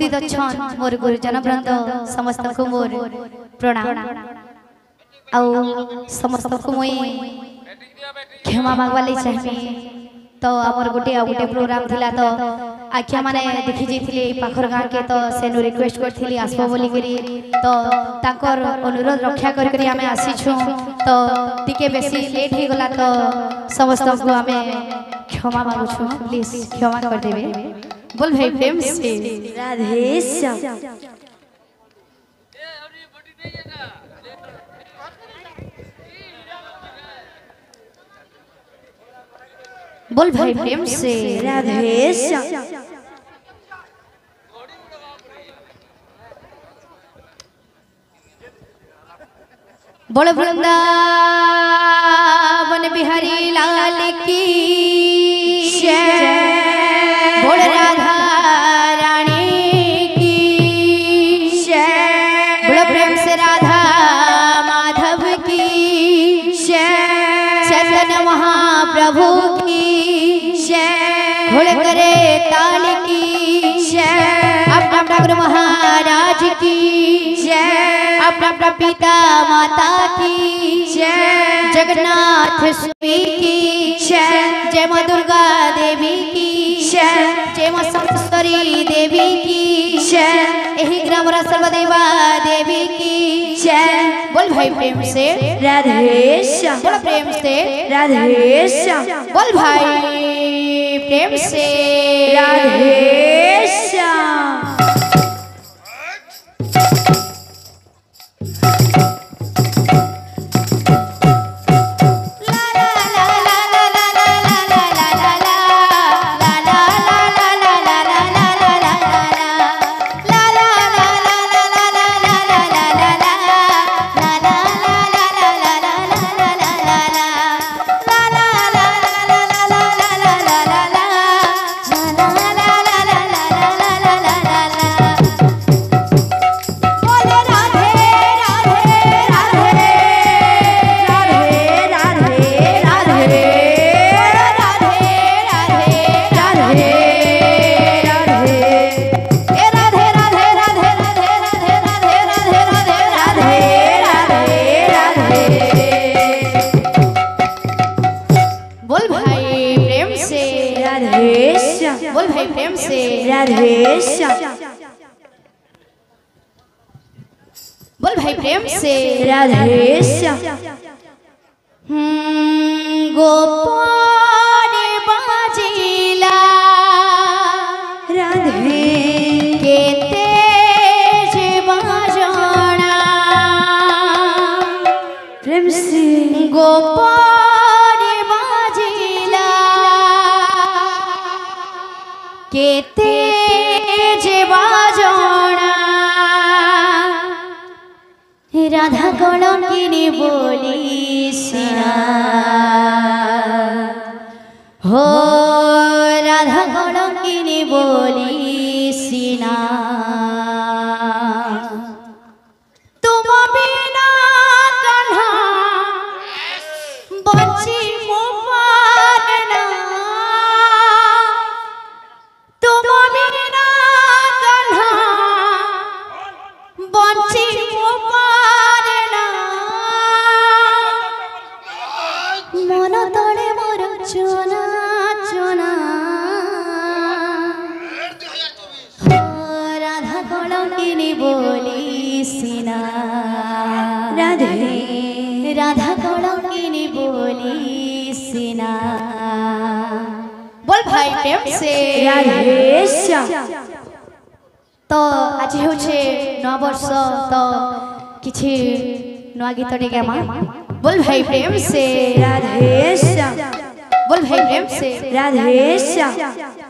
उपस्थित अच्छा मोर गुरुजन वृंद समस्त को मोर प्रणाम आउ मुई क्षमा मांगवा लई चाहिए तो आम गोटे गोटे प्रोग्राम थिला तो आख्या माने देखि जेथिले पाखर गां के तो सेनु रिक्वेस्ट करथिली आसबो बोली तो अनुरोध रक्षा कर करी तो टिके बेसी लेट हो गला तो समस्त को हमें क्षमा मांगु छु प्लीज़ क्षमा कर बोल भाई प्रेम से राधे श्याम बोल भाई प्रेम से राधे श्याम बोल वृंदावन बिहारी लाल की जय पिता माता की जय। जगन्नाथ स्वामी की जय। जय माँ दुर्गा देवी की जय। जय माँ सप्तश्वरी देवी की जय। यही ग्राम सर्वदेवा देवी की जय। बोल भाई प्रेम से। राधे श्याम। बोल प्रेम से। राधे श्याम। बोल भाई प्रेम से। राधे Ah. ସେ ତ ଆଜି ହେଉଛି ନୂଆ ବର୍ଷ ତ କିଛି ନୂଆ ଗୀତଟେ ଗାମା ବୋଲ ଭାଇ ପ୍ରେମ ସେ ବୋଲ ଭାଇ ପ୍ରେମ ସେ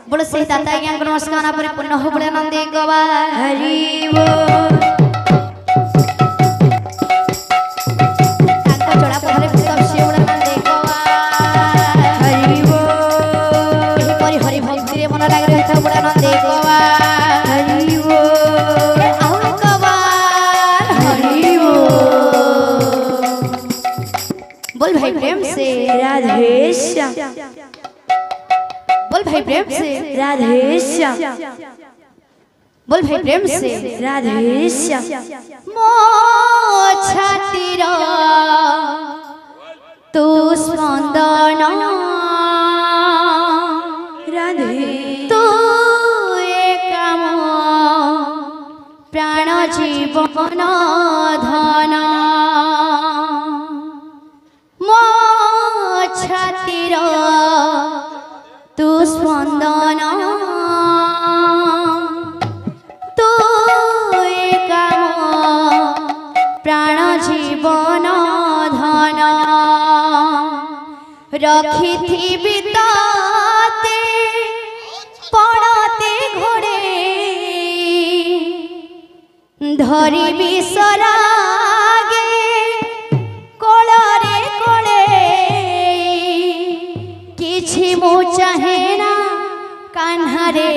ବୋଲ ସେ ଦାତା ଆଜ୍ଞାଙ୍କୁ ନମସ୍କାର ପରେ ପୁନଃ ବୋଲେ ନନ୍ଦେ ଗବା ହରି ବୋଲ बोल भाई प्रेम से। राधेश बोल भाई प्रेम से। राधेश श्याम तू स्पंदना। राधे। तो तू काम प्राण जीवन धना। রখিথিবি তাতে পড়াতে ঘরে। ধরিবি সরাগে কোলরে কোলে। কিছু মু চাহে না কান্হারে।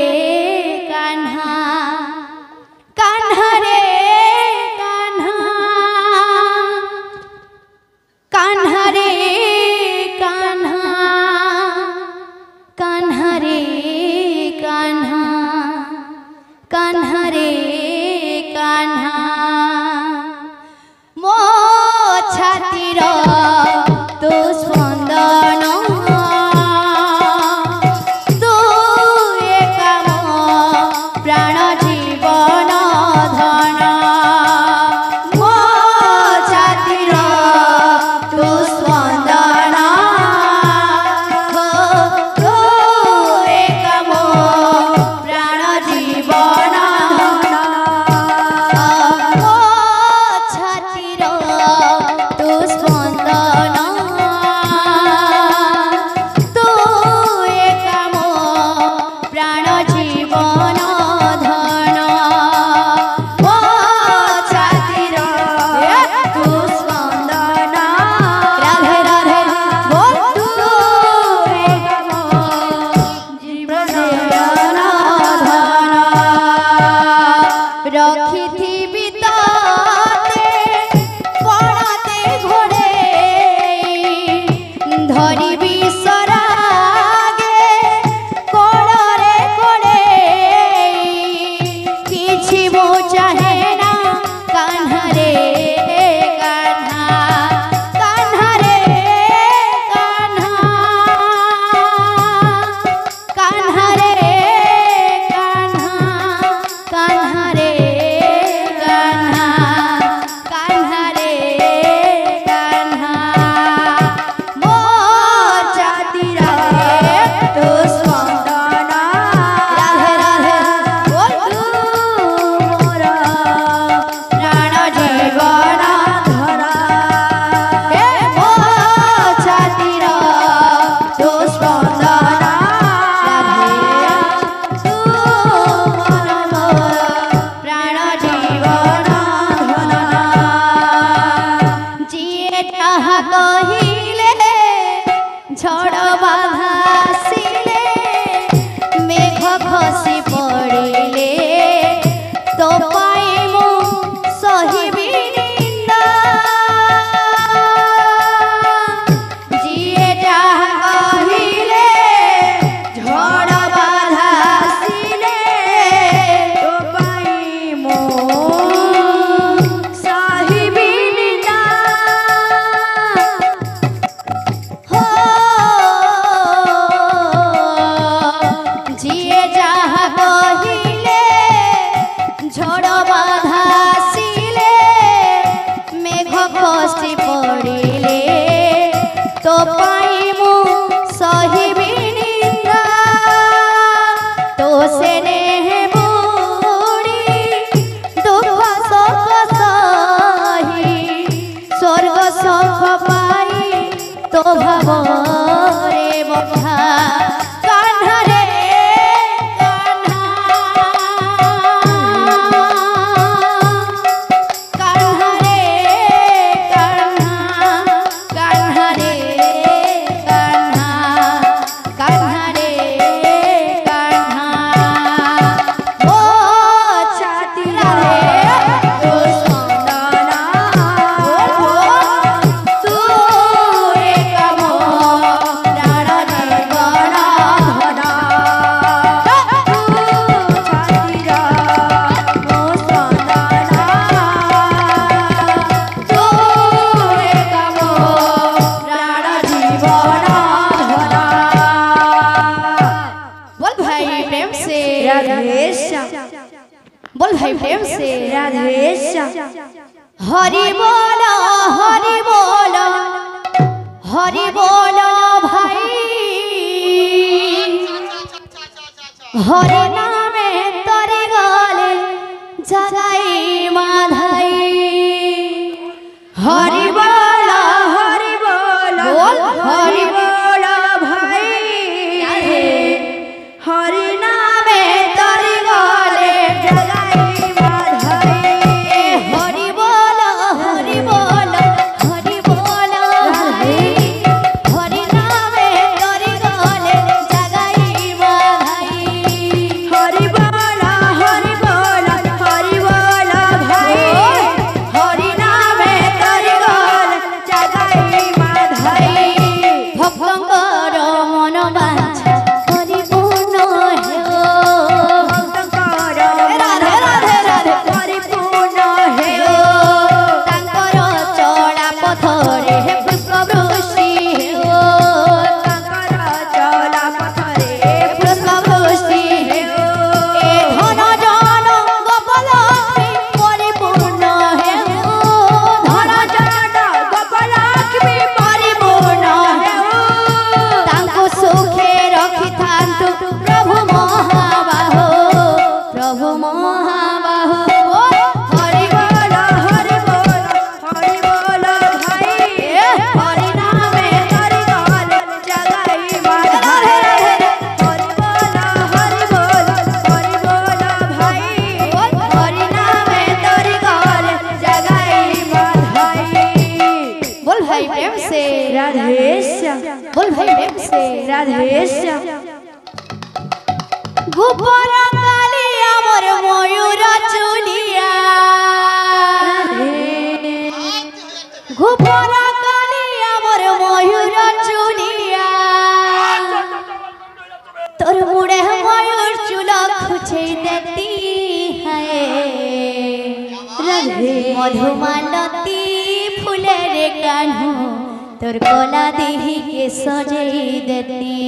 तोर कोला देही के सजे देती।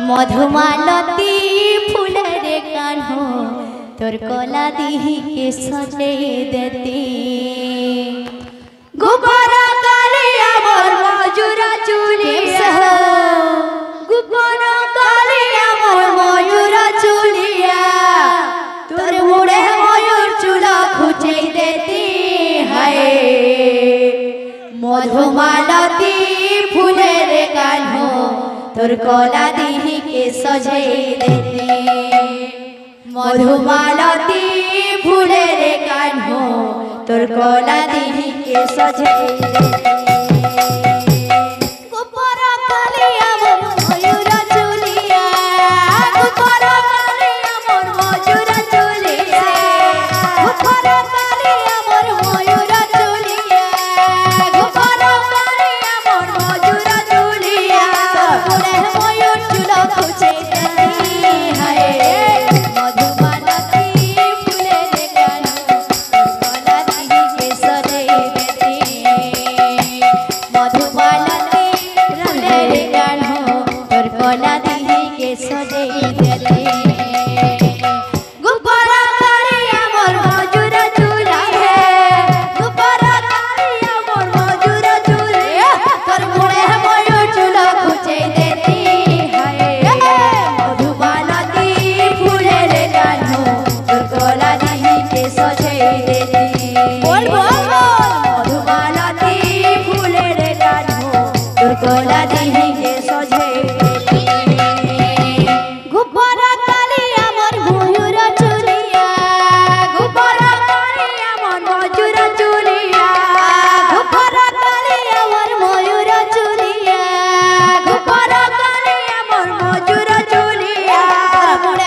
मधुमालती फूल रे कान्हो, तोर कोला देही के सजे देती। गोपारा काले अमर मजुरा चुली सहर ঝুমালতি ফুলের কানো তোর কলা দিহিকে সজাইলেতে মধুমালতি ফুলের কানো তোর কলা দিহিকে সজাইলেতে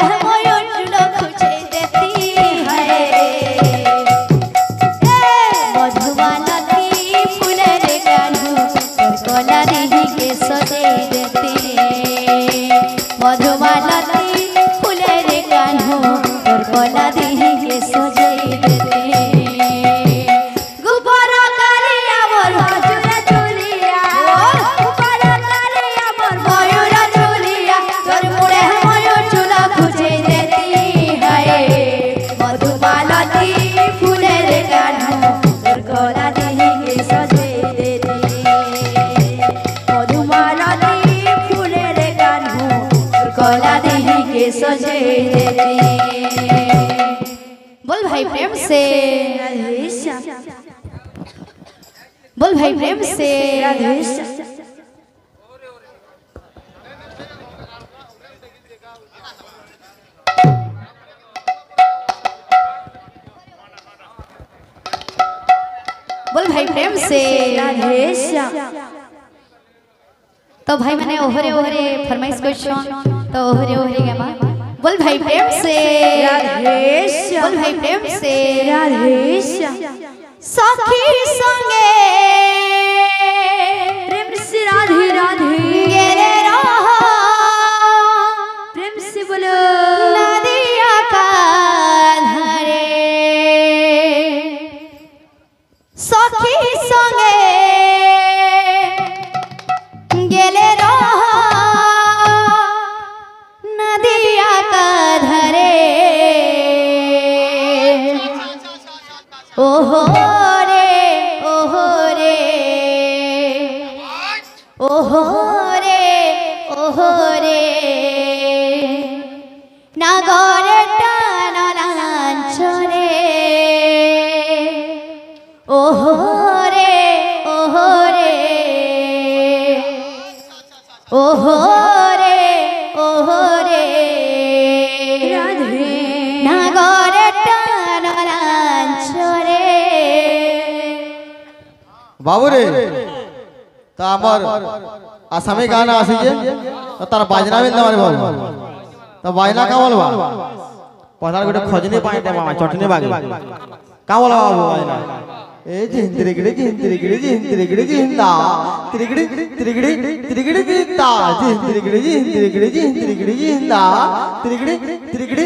我的 प्रेम से राधे बोल भाई प्रेम से राधे तो भाई मैंने ओहरे ओहरे फरमाइश क्वेश्चन तो ओहरे ओहरे गमा बोल भाई प्रेम से राधे श्याम बोल भाई प्रेम से राधे श्याम सखी संगे আমার আসামে গান আসে যে তার বাজনা মিলতে পারে বল তা বাজনা কা বলবা পথার গোটে খজনি পাইতে মামা চটনি বাগে কা বলবা বাজনা ए जिंदरी गिड़ी जिंदरी गिड़ी जिंदरी गिड़ी जिंदा त्रिगड़ी त्रिगड़ी त्रिगड़ी गिड़ी ता जिंदरी गिड़ी जिंदरी गिड़ी जिंदरी गिड़ी जिंदा त्रिगड़ी त्रिगड़ी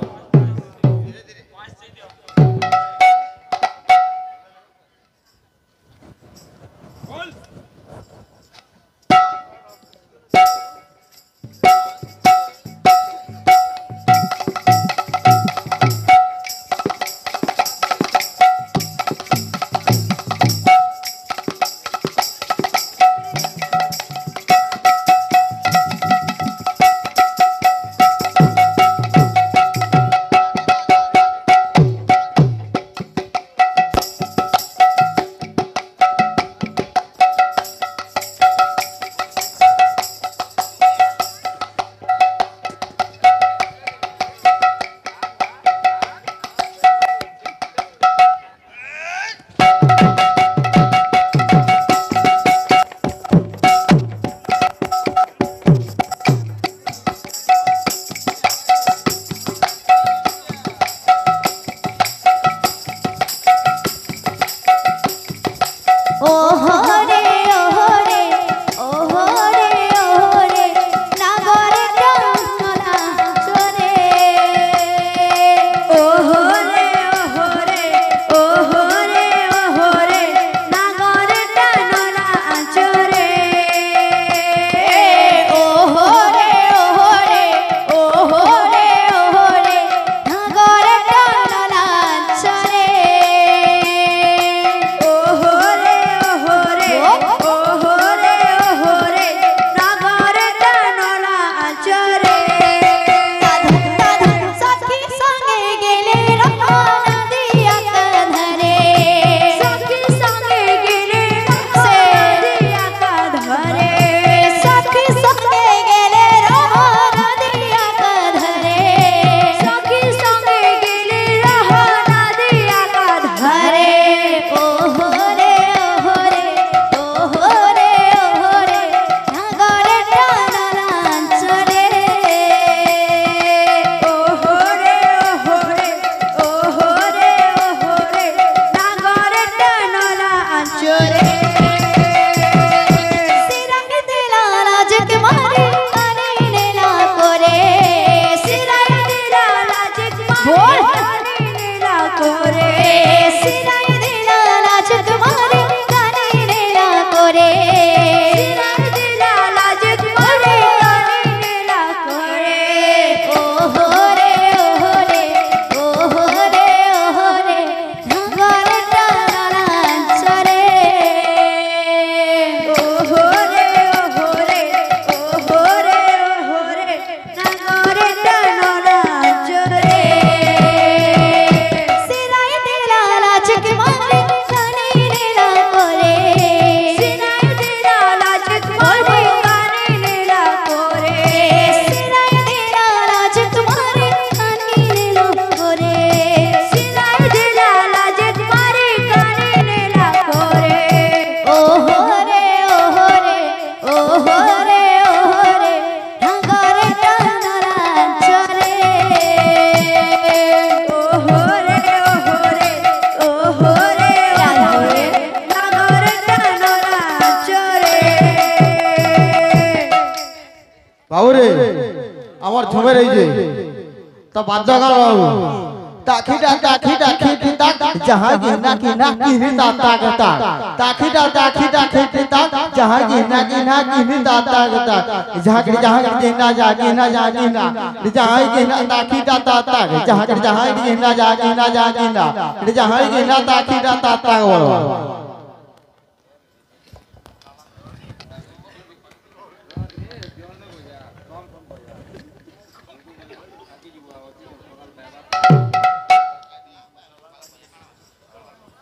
ताकि डा ताकि डा खी ताक जहाँ गिना गिना गिनी ता ताक ताक ताकि डा ताकि डा खी ताक जहाँ गिना गिना गिनी ता जहाँ ताक जहाँ के जहाँ गिना जा गिना जा गिना जहाँ गिना ताकि डा जहाँ ताक जहाँ के जहाँ गिना जा गिना जा गिना जहाँ गिना ताकि डा ता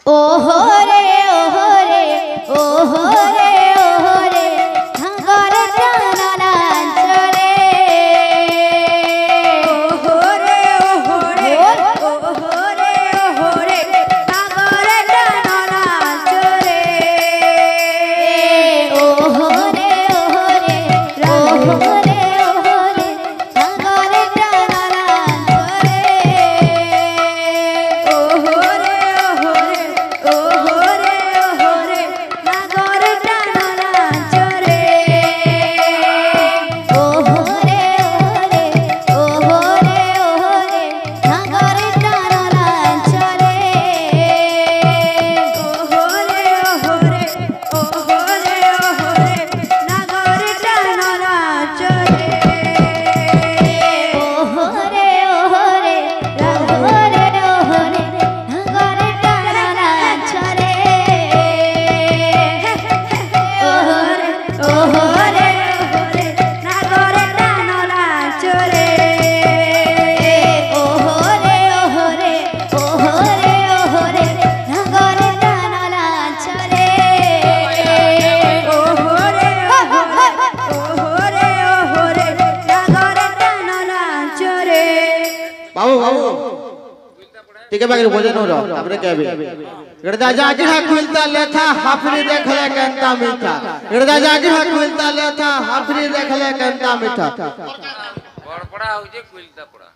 ওহরে ওহরে ওহরে ठीक है, बाकी भोजन हो जाओ, अपने कह भी। गर्दा जाके हक हाँ मिलता ले था, हफरी देख ले कंता मीठा। गर्दा जाके हक हाँ मिलता ले था, हफरी देख ले कंता मीठा। बड़ हो जे कुलता पड़ा।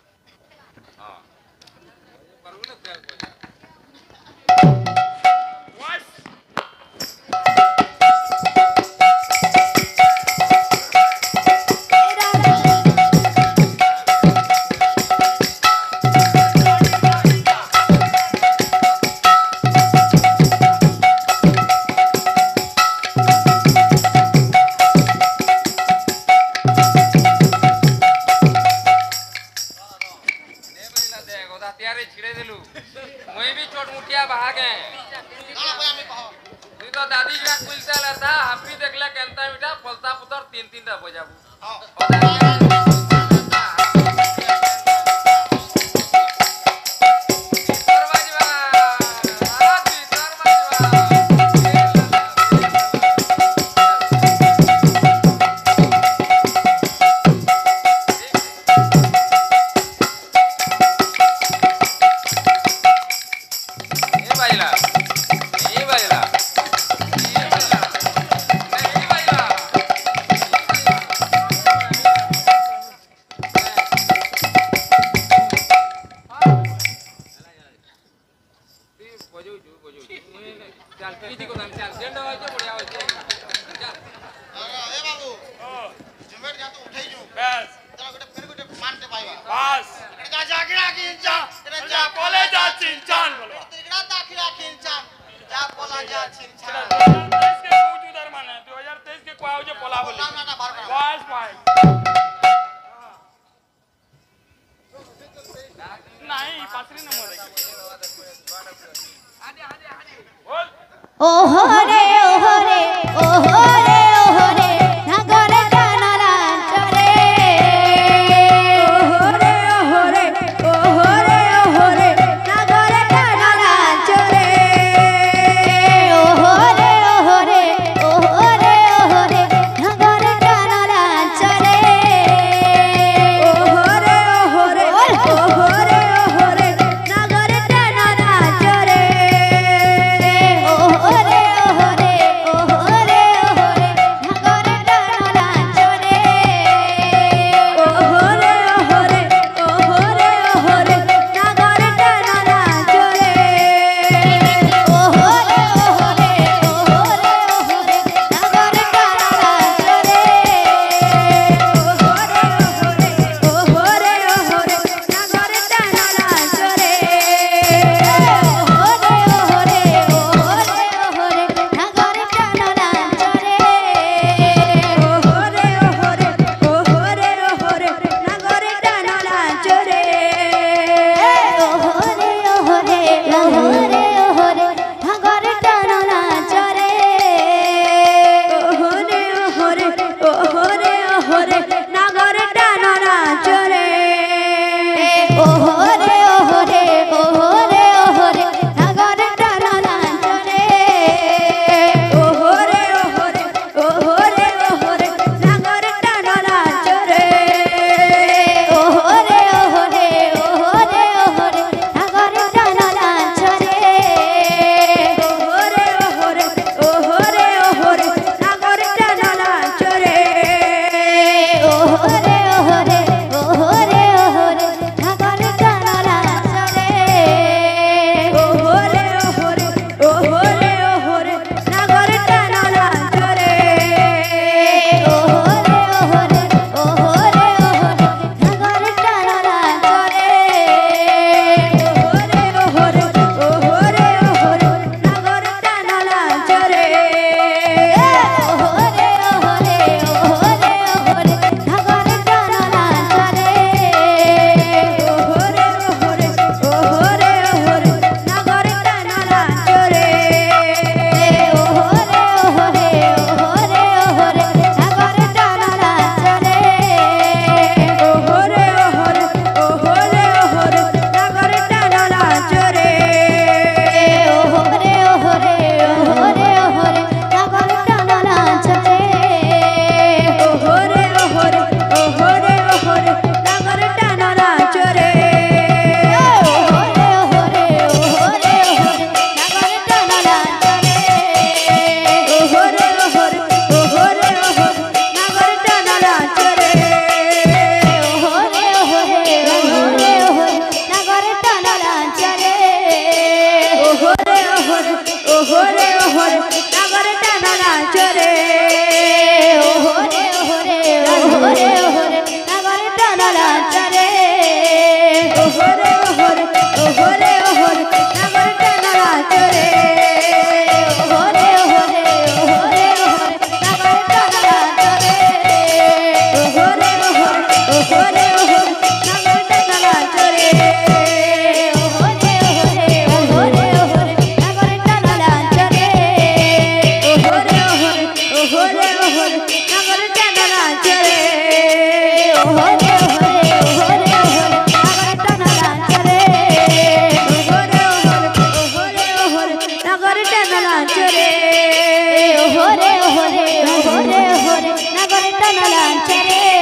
ಕಮಲಾಂಚರೇ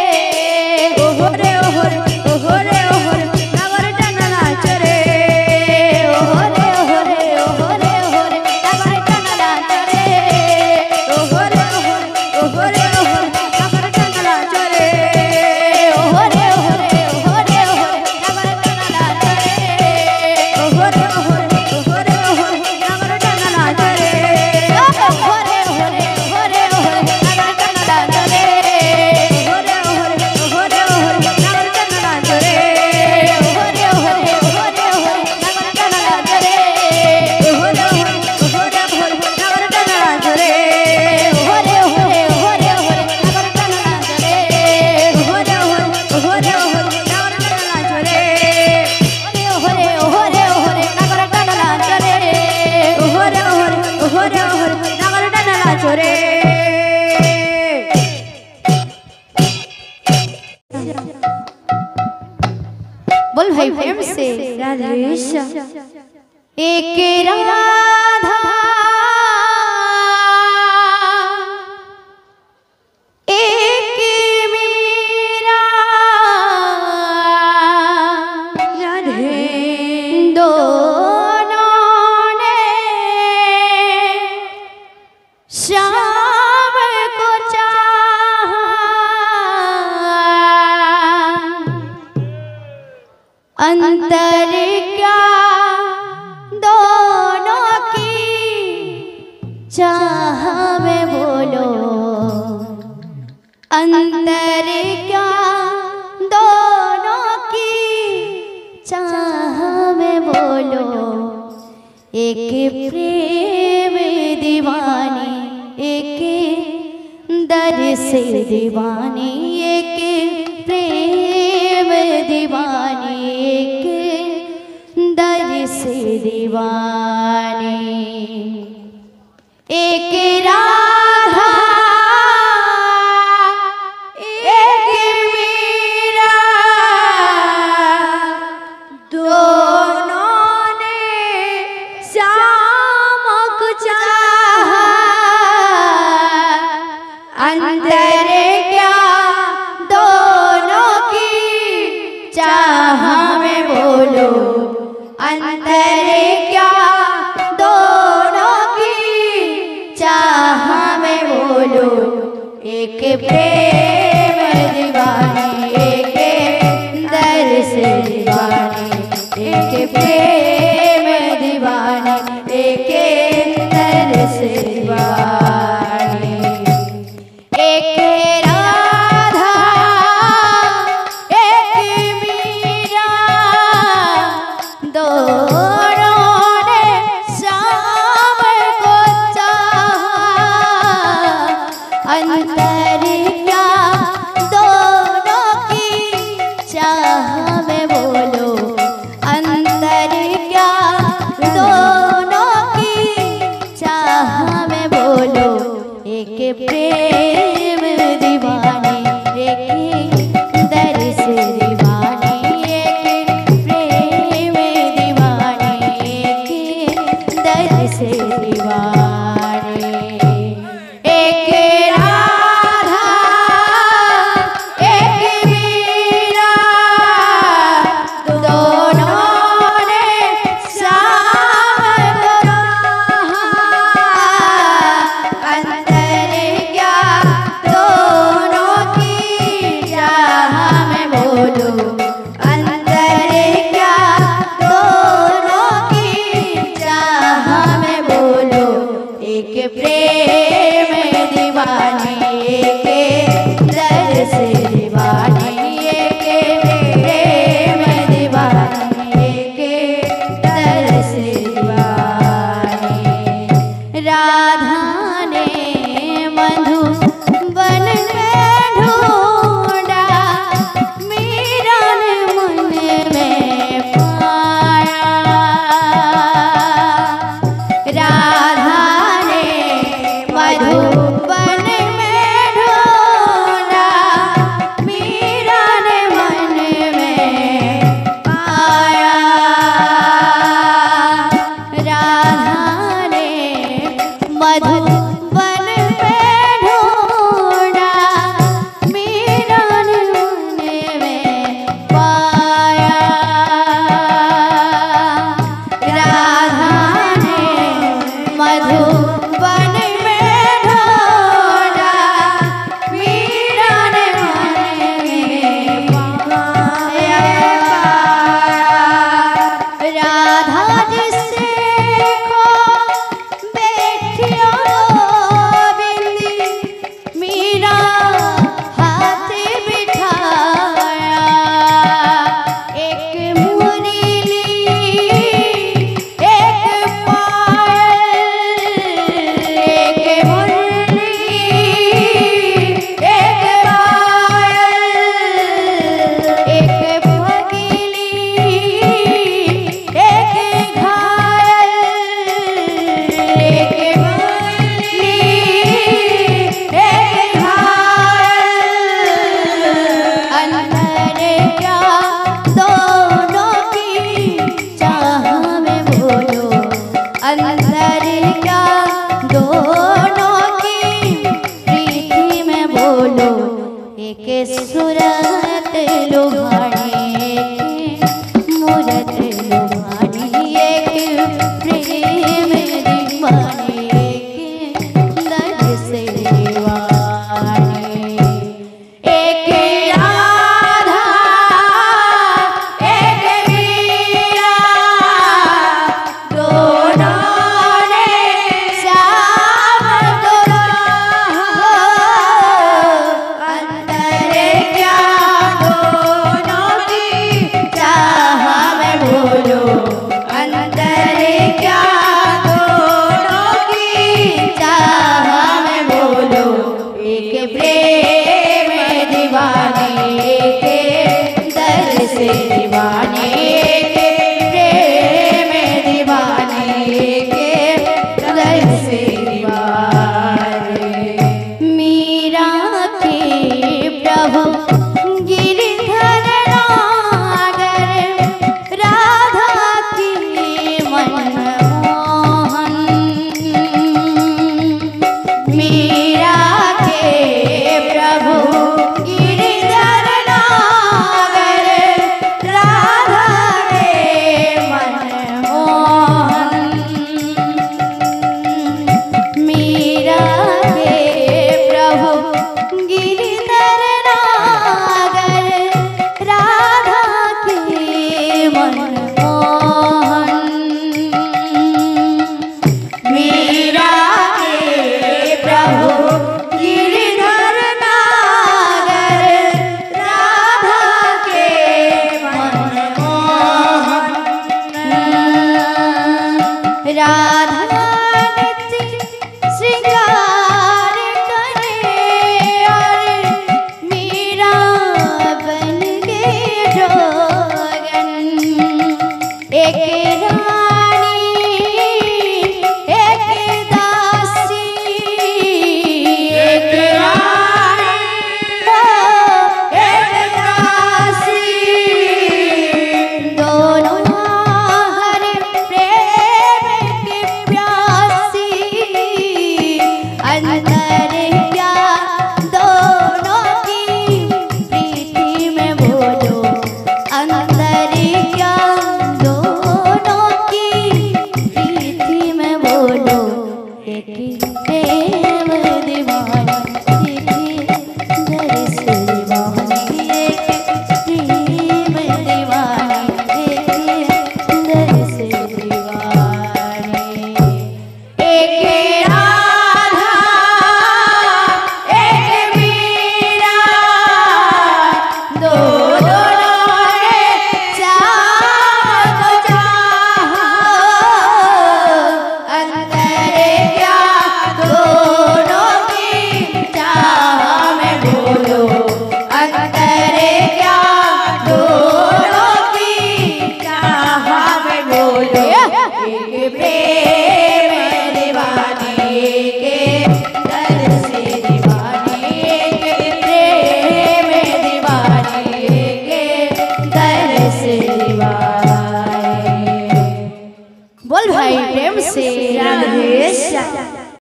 अंतर Jesús.